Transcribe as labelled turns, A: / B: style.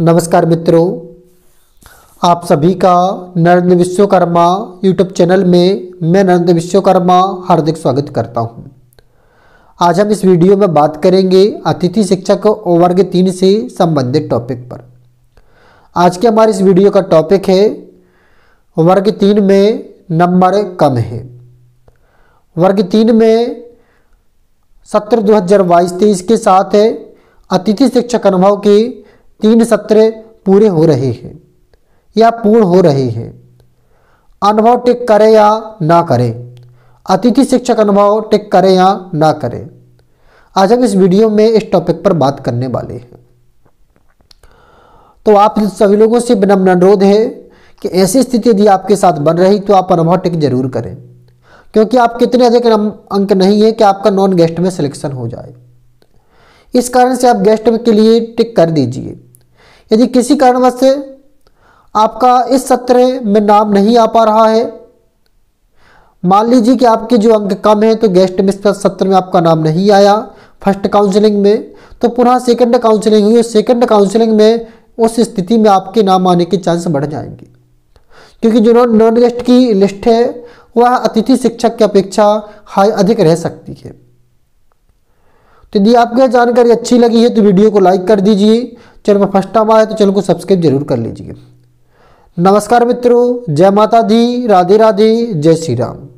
A: नमस्कार मित्रों, आप सभी का नरेंद्र विश्वकर्मा यूट्यूब चैनल में मैं नरेंद्र विश्वकर्मा हार्दिक स्वागत करता हूँ। आज हम इस वीडियो में बात करेंगे अतिथि शिक्षक वर्ग तीन से संबंधित टॉपिक पर आज के हमारे इस वीडियो का टॉपिक है, वर्ग तीन में नंबर कम है वर्ग तीन में सत्र दो हज़ार बाईस तेईस के साथ अतिथि शिक्षक अनुभव के तीन सत्र पूरे हो रहे हैं या पूर्ण हो रहे हैं। अनुभव टिक करें या ना करें। अतिथि शिक्षक अनुभव टिक करें या ना करें। आज हम इस वीडियो में इस टॉपिक पर बात करने वाले हैं। तो आप सभी लोगों से विनम्र अनुरोध है कि ऐसी स्थिति यदि आपके साथ बन रही तो आप अनुभव टिक ज़रूर करें। क्योंकि आप कितने अधिक अंक नहीं है कि आपका नॉन गेस्ट में सिलेक्शन हो जाए। इस कारण से आप गेस्ट के लिए टिक कर दीजिए। यदि किसी कारणवश से आपका इस सत्र में नाम नहीं आ पा रहा है, मान लीजिए कि आपके जो अंक कम है तो गेस्ट में सत्र में आपका नाम नहीं आया फ़र्स्ट काउंसलिंग में तो पुनः सेकंड काउंसलिंग हुई सेकंड काउंसलिंग में उस स्थिति में आपके नाम आने के चांस बढ़ जाएँगे। क्योंकि जो नॉन गेस्ट की लिस्ट है, वह अतिथि शिक्षक की अपेक्षा हाई अधिक रह सकती है। तो यदि आपको यह जानकारी अच्छी लगी है तो वीडियो को लाइक कर दीजिए चैनल पर फ़र्स्ट टाइम आए तो चैनल को सब्सक्राइब ज़रूर कर लीजिए। नमस्कार मित्रों, जय माता दी, राधे राधे, जय श्री राम।